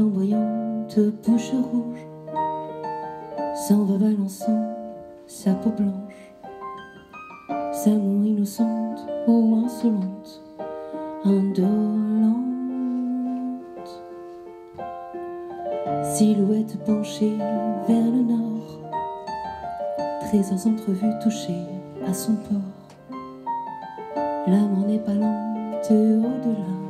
Flamboyante, bouche rouge, s'en va balançant sa peau blanche, sa moue innocente ou insolente, indolente. Silhouette penchée vers le nord, trésors entrevus touchés à son port. L'âme en est pas lente au-delà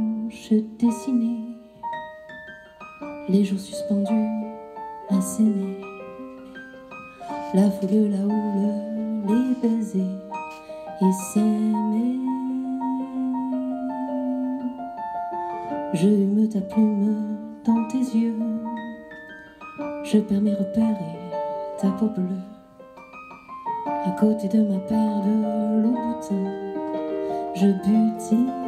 dessinées Les jours suspendus à s'aimer la foule, la houle, les baisers et s'aimer. Je hume ta plume dans tes yeux. Je perds mes ta peau bleue. À côté de ma paire de Louboutin, je butine.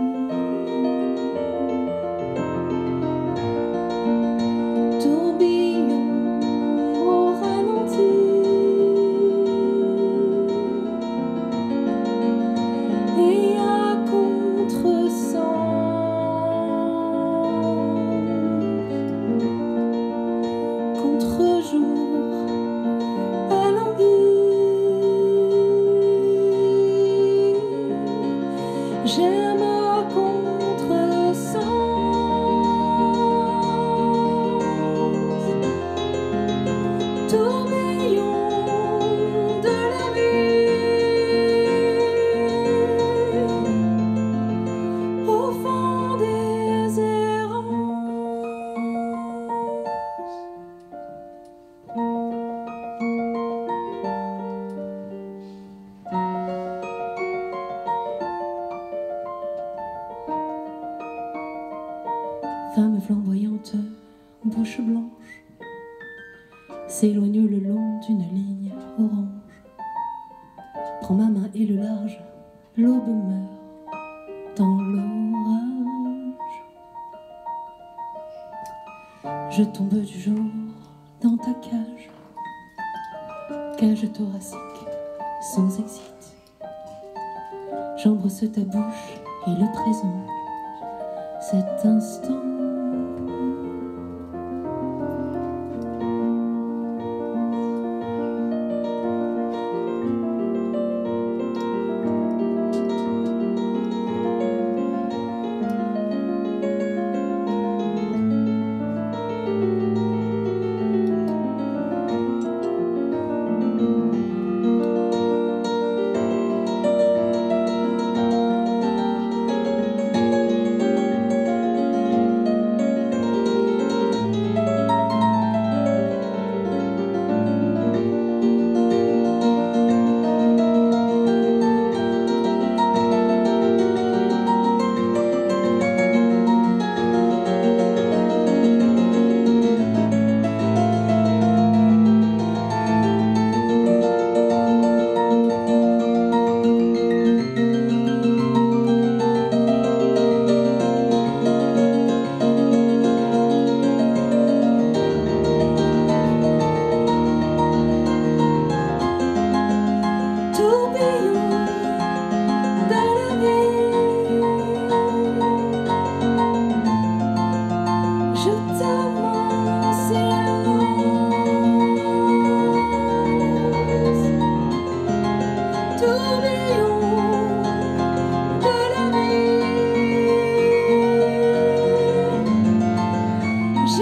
Femme flamboyante, bouche blanche, s'éloigne le long d'une ligne orange. Prends ma main et le large, l'aube meurt dans l'orage. Je tombe du jour dans ta cage, cage thoracique sans exit. J'embrasse ta bouche et le présent, cet instant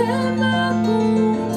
chamado.